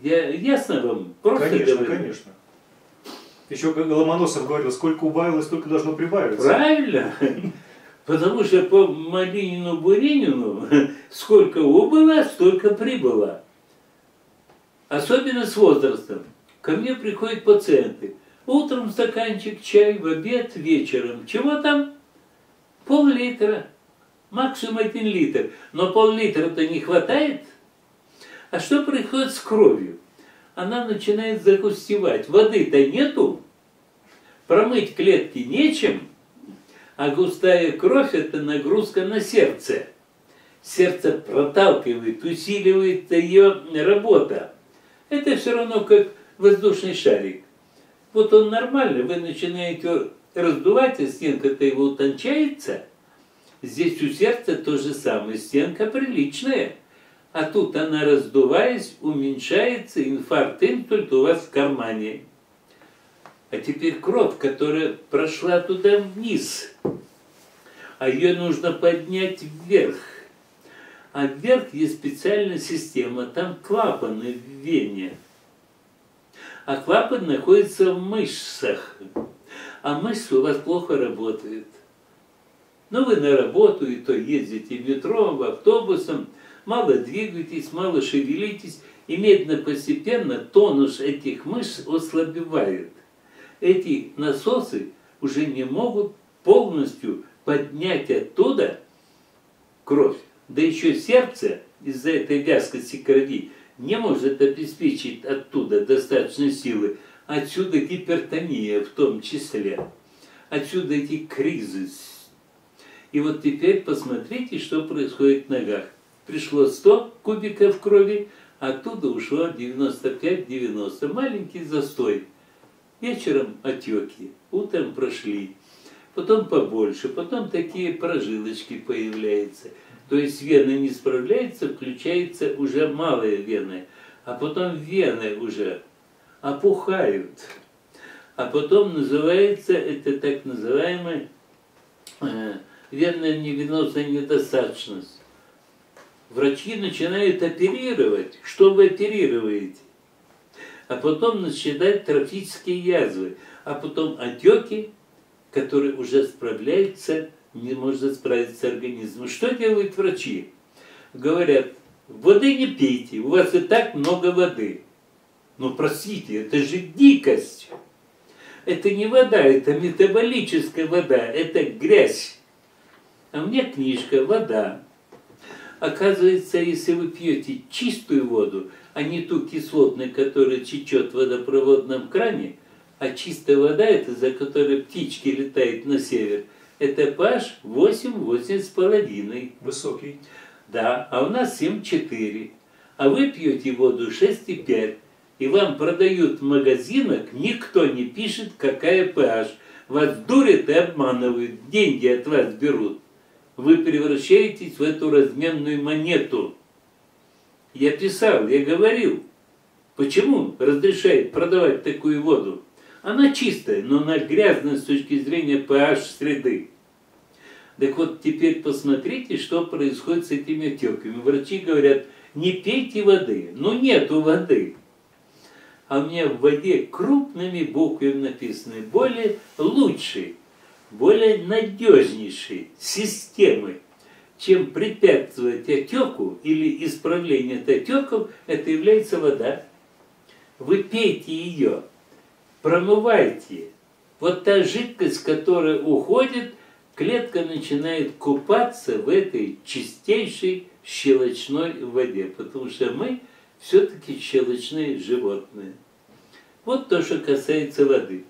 Я, ясно вам? Просто конечно, говорю. конечно. Еще как Ломоносов говорил, сколько убавилось, столько должно прибавиться. Правильно. Потому что по Малинину Буринину сколько убыло, столько прибыло. Особенно с возрастом. Ко мне приходят пациенты. Утром стаканчик чай, в обед, вечером. Чего там? Пол-литра. Максимум один литр. Но пол-литра-то не хватает. А что происходит с кровью? Она начинает загустевать. Воды-то нету. Промыть клетки нечем. А густая кровь – это нагрузка на сердце. Сердце проталкивает, усиливает ее работа. Это все равно как воздушный шарик. Вот он нормальный, вы начинаете раздувать, а стенка-то его утончается. Здесь у сердца то же самое, стенка приличная. А тут она, раздуваясь, уменьшается, инфаркт, инсульт у вас в кармане. А теперь кровь, которая прошла туда вниз, а ее нужно поднять вверх. А вверх есть специальная система, там клапаны в вене а клапан находится в мышцах. А мышцы у вас плохо работают. Ну, вы на работу и то ездите метро, автобусом, мало двигаетесь, мало шевелитесь, и медленно постепенно тонус этих мышц ослабевает. Эти насосы уже не могут полностью поднять оттуда кровь. Да еще сердце из-за этой вязкости крови не может обеспечить оттуда достаточной силы. Отсюда гипертония в том числе. Отсюда эти кризисы. И вот теперь посмотрите, что происходит в ногах. Пришло 100 кубиков крови, оттуда ушло 95-90. Маленький застой. Вечером отеки, утром прошли. Потом побольше, потом такие прожилочки появляются – то есть вена не справляется, включается уже малая вена, а потом вены уже опухают. А потом называется это так называемая э, венная невенозная недостаточность. Врачи начинают оперировать. Что вы оперируете? А потом начинают трофические язвы. А потом отеки, которые уже справляются, не может справиться организм. Что делают врачи? Говорят, воды не пейте, у вас и так много воды. Но простите, это же дикость. Это не вода, это метаболическая вода, это грязь. А мне книжка «Вода». Оказывается, если вы пьете чистую воду, а не ту кислотную, которая течет в водопроводном кране, а чистая вода, это за которой птички летают на север, это pH 8, 8,5. Высокий. Да, а у нас 7,4. А вы пьете воду 6,5 и вам продают в магазинах, никто не пишет, какая pH. Вас дурят и обманывают, деньги от вас берут. Вы превращаетесь в эту разменную монету. Я писал, я говорил, почему разрешает продавать такую воду? Она чистая, но она грязная с точки зрения pH среды. Так вот, теперь посмотрите, что происходит с этими отеками. Врачи говорят, не пейте воды. Ну, нету воды а у меня в воде крупными буквами написаны более лучшие, более надежнейшие системы, чем препятствовать отеку или исправление отеков, это является вода. Вы пейте ее, промывайте. Вот та жидкость, которая уходит, клетка начинает купаться в этой чистейшей щелочной воде, потому что мы все-таки щелочные животные. Вот то, что касается воды.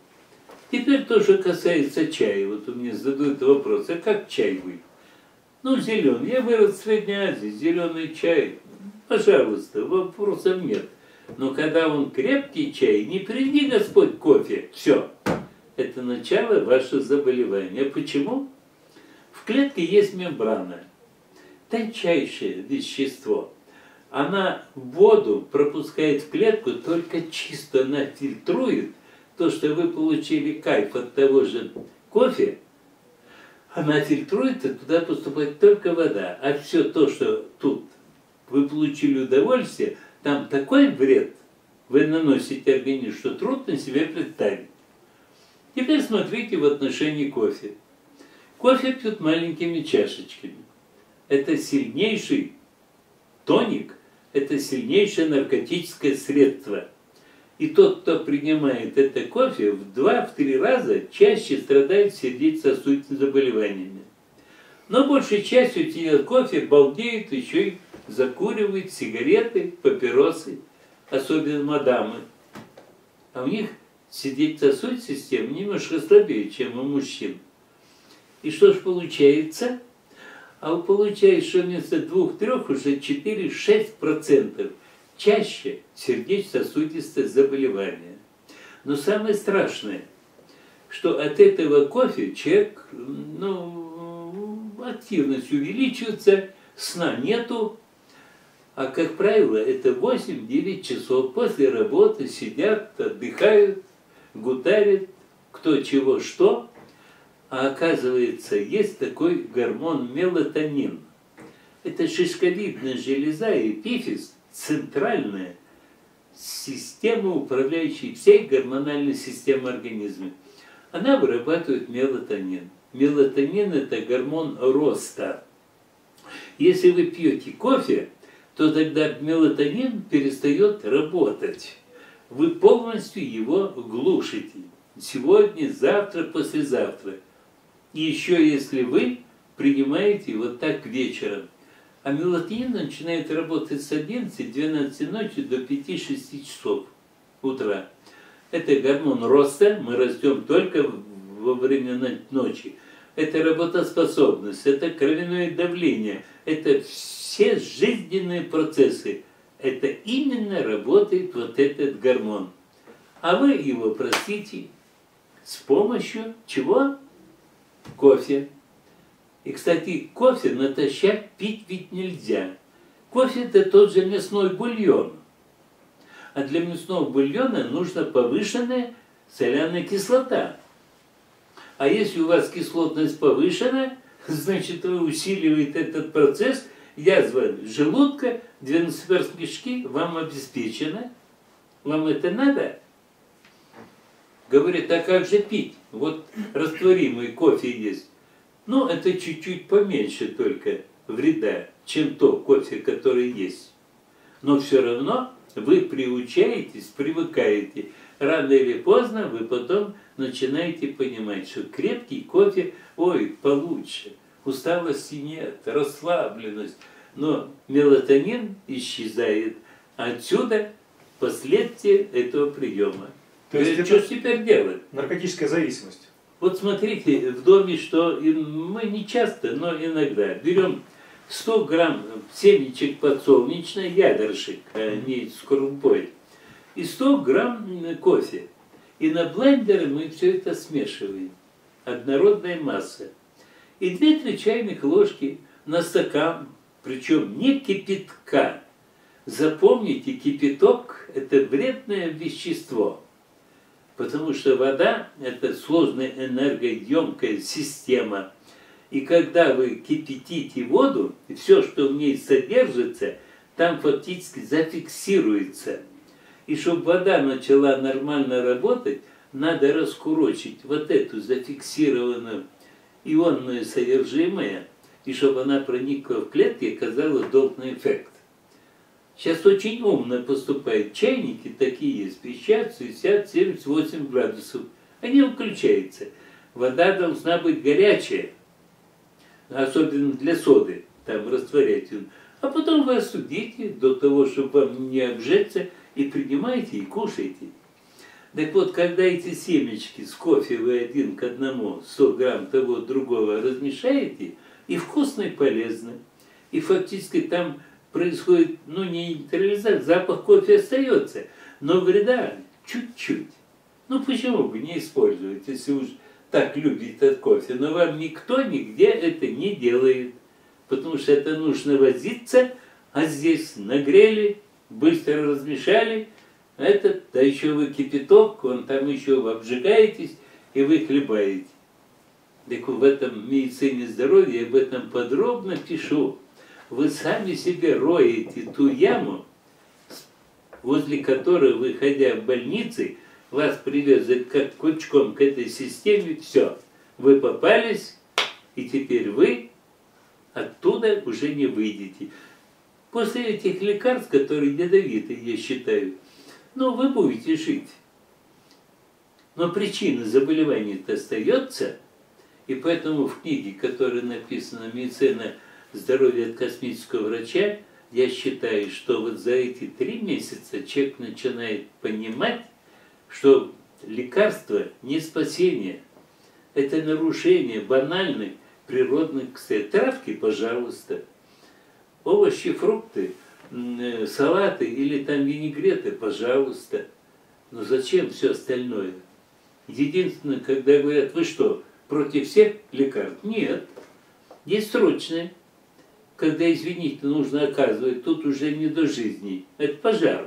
Теперь то, что касается чая. Вот у меня задают вопрос, а как чай вы? Ну, зеленый. Я вырос в Средней Азии, зеленый чай. Пожалуйста, вопросов нет. Но когда он крепкий чай, не приди Господь кофе. Все. Это начало вашего заболевания. Почему? В клетке есть мембрана. Тончайшее вещество – она воду пропускает в клетку только чисто, она фильтрует то, что вы получили кайф от того же кофе, она фильтрует, и туда поступает только вода. А все то, что тут вы получили удовольствие, там такой вред вы наносите организму, что трудно себе представить. Теперь смотрите в отношении кофе. Кофе пьют маленькими чашечками. Это сильнейший тоник, это сильнейшее наркотическое средство. И тот, кто принимает это кофе, в два-три раза чаще страдает сердечно-сосудистыми заболеваниями. Но большей частью те кофе балдеют, еще и закуривают сигареты, папиросы, особенно мадамы. А у них сердечно-сосудистая система немножко слабее, чем у мужчин. И что ж получается? а вы получаете, что вместо двух-трех уже 4-6% чаще сердечно-сосудистое заболевание. Но самое страшное, что от этого кофе человек, ну, активность увеличивается, сна нету, а, как правило, это 8-9 часов после работы сидят, отдыхают, гутарят, кто чего что, а оказывается, есть такой гормон мелатонин. Это шишковидная железа, эпифиз, центральная система, управляющая всей гормональной системой организма. Она вырабатывает мелатонин. Мелатонин – это гормон роста. Если вы пьете кофе, то тогда мелатонин перестает работать. Вы полностью его глушите. Сегодня, завтра, послезавтра – и еще если вы принимаете вот так вечером. А мелатонин начинает работать с 11-12 ночи до 5-6 часов утра. Это гормон роста, мы растем только во время ночи. Это работоспособность, это кровяное давление, это все жизненные процессы. Это именно работает вот этот гормон. А вы его, простите, с помощью чего? кофе. И, кстати, кофе натощак пить ведь нельзя. Кофе – это тот же мясной бульон. А для мясного бульона нужна повышенная соляная кислота. А если у вас кислотность повышена, значит вы усиливаете этот процесс, язва желудка, двенадцатиперстные кишки вам обеспечена. Вам это надо? Говорит, а как же пить? Вот растворимый кофе есть. Ну, это чуть-чуть поменьше только вреда, чем то кофе, который есть. Но все равно вы приучаетесь, привыкаете. Рано или поздно вы потом начинаете понимать, что крепкий кофе, ой, получше. Усталости нет, расслабленность. Но мелатонин исчезает. Отсюда последствия этого приема. То есть что теперь делать? наркотическая зависимость. Вот смотрите, в доме, что мы не часто, но иногда берем 100 грамм семечек подсолнечной, ядершек, а не с крупой, и 100 грамм кофе. И на блендере мы все это смешиваем. Однородная масса. И 2-3 чайных ложки на стакан, причем не кипятка. Запомните, кипяток – это вредное вещество. Потому что вода – это сложная энергоемкая система. И когда вы кипятите воду, все, что в ней содержится, там фактически зафиксируется. И чтобы вода начала нормально работать, надо раскурочить вот эту зафиксированную ионное содержимое, и чтобы она проникла в клетки оказала должный эффект. Сейчас очень умно поступают чайники, такие есть, пищат 60-78 градусов. Они включаются. Вода должна быть горячая, особенно для соды, там растворять. А потом вы остудите до того, чтобы вам не обжеться, и принимайте, и кушайте. Так вот, когда эти семечки с кофе вы один к одному, 100 грамм того другого размешаете, и вкусно, и полезно. И фактически там происходит, ну, не нейтрализация, запах кофе остается, но вреда чуть-чуть. Ну, почему бы не использовать, если уж так любите этот кофе, но вам никто нигде это не делает, потому что это нужно возиться, а здесь нагрели, быстро размешали, этот, да еще вы кипяток, он там еще вы обжигаетесь, и вы хлебаете. Так в этом медицине здоровья я об этом подробно пишу. Вы сами себе роете ту яму, возле которой, выходя в больнице, вас привезут как кучком к этой системе, все. Вы попались, и теперь вы оттуда уже не выйдете. После этих лекарств, которые ядовитые, я считаю, ну, вы будете жить. Но причина заболевания-то остается, и поэтому в книге, которая написана «Медицина здоровья от космического врача», я считаю, что вот за эти три месяца человек начинает понимать, что лекарство не спасение, это нарушение банальных природных кстати, травки, пожалуйста, овощи, фрукты, салаты или там винегреты, пожалуйста. Но зачем все остальное? Единственное, когда говорят, вы что, против всех лекарств? Нет. Есть срочные. Когда, извините, нужно оказывать, тут уже не до жизни. Это пожар.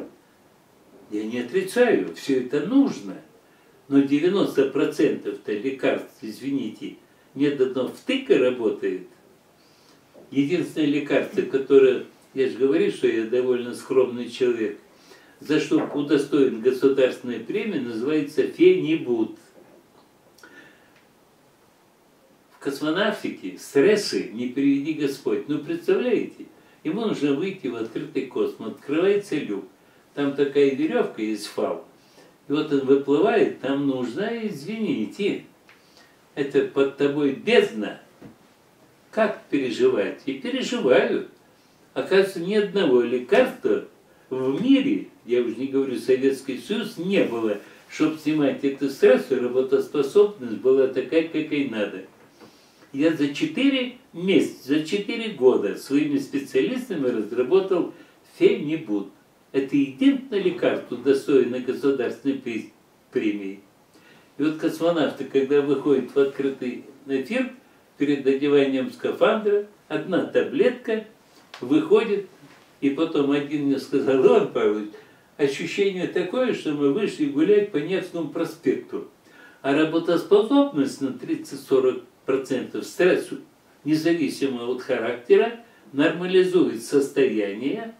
Я не отрицаю, все это нужно. Но 90%-то лекарств, извините, нет одного втыка работает. Единственное лекарство, которое, я же говорю, что я довольно скромный человек, за что удостоен государственной премии, называется фенибут. В космонавтике стрессы не переведи Господь. Ну, представляете, ему нужно выйти в открытый космос, открывается люк, там такая веревка есть фал. И вот он выплывает, там нужно, извините, это под тобой бездна. Как переживать? И переживают. Оказывается, ни одного лекарства в мире, я уже не говорю Советский Союз, не было, чтобы снимать этот стресс, и работоспособность была такая, какой надо. Я за 4 месяца, за 4 года своими специалистами разработал фенибут. Это единственное лекарство, достойное государственной премии. И вот космонавты, когда выходят в открытый эфир, перед одеванием скафандра, одна таблетка выходит, и потом один мне сказал, Иван Павлович, ощущение такое, что мы вышли гулять по Невскому проспекту. А работоспособность на 30-40% стрессу, независимо от характера, нормализует состояние,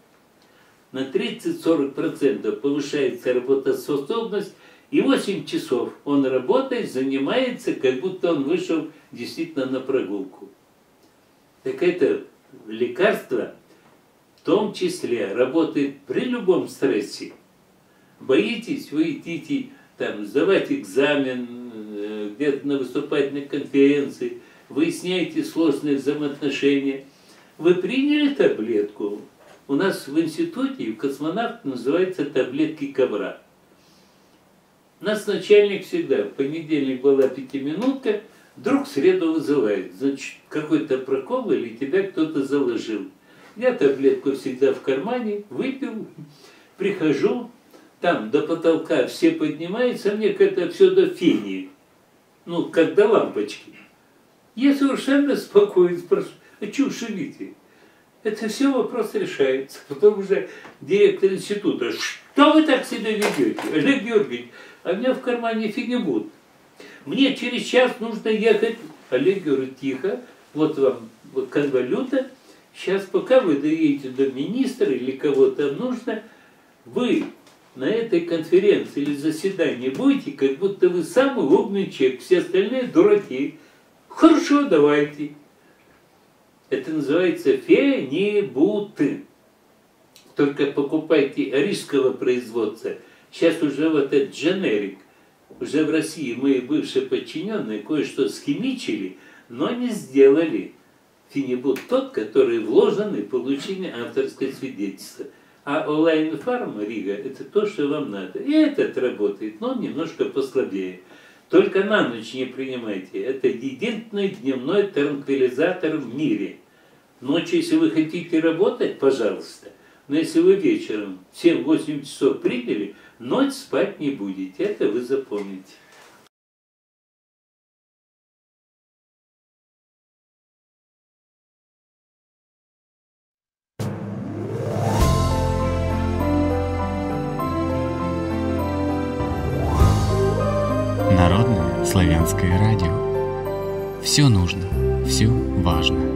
на 30-40% повышается работоспособность, и 8 часов он работает, занимается, как будто он вышел действительно на прогулку. Так это лекарство в том числе работает при любом стрессе. Боитесь, вы идите там, сдавать экзамен, э, где-то на выступательной конференции, выясняете сложные взаимоотношения. Вы приняли таблетку. У нас в институте, в космонавт называется таблетки ковра. Нас начальник всегда, в понедельник была пятиминутка, вдруг среду вызывает. Значит, какой-то прокол или тебя кто-то заложил. Я таблетку всегда в кармане, выпил, прихожу, там до потолка все поднимаются, мне как-то все до фени, ну, как до лампочки. Я совершенно спокоен, спрашиваю, а что шевите? Это все вопрос решается. Потом уже директор института, что вы так себя ведете? Олег Георгиевич, а у меня в кармане фигибут. Мне через час нужно ехать. Олег Георгиевич, тихо, вот вам конвалюта, Сейчас, пока вы доедете до министра или кого там нужно, вы на этой конференции или заседании будете, как будто вы самый умный человек, все остальные дураки. Хорошо, давайте. Это называется фенибуты. Только покупайте рижского производства. Сейчас уже вот этот дженерик. Уже в России мы, бывшие подчиненные, кое-что схимичили, но не сделали финибут тот, который вложен в получение авторское свидетельство. А онлайн-фарма Рига – это то, что вам надо. И этот работает, но немножко послабее. Только на ночь не принимайте. Это единственный дневной транквилизатор в мире. Ночью, если вы хотите работать, пожалуйста. Но если вы вечером 7-8 часов приняли, ночь спать не будете. Это вы запомните. Народное славянское радио. Все нужно, все важно.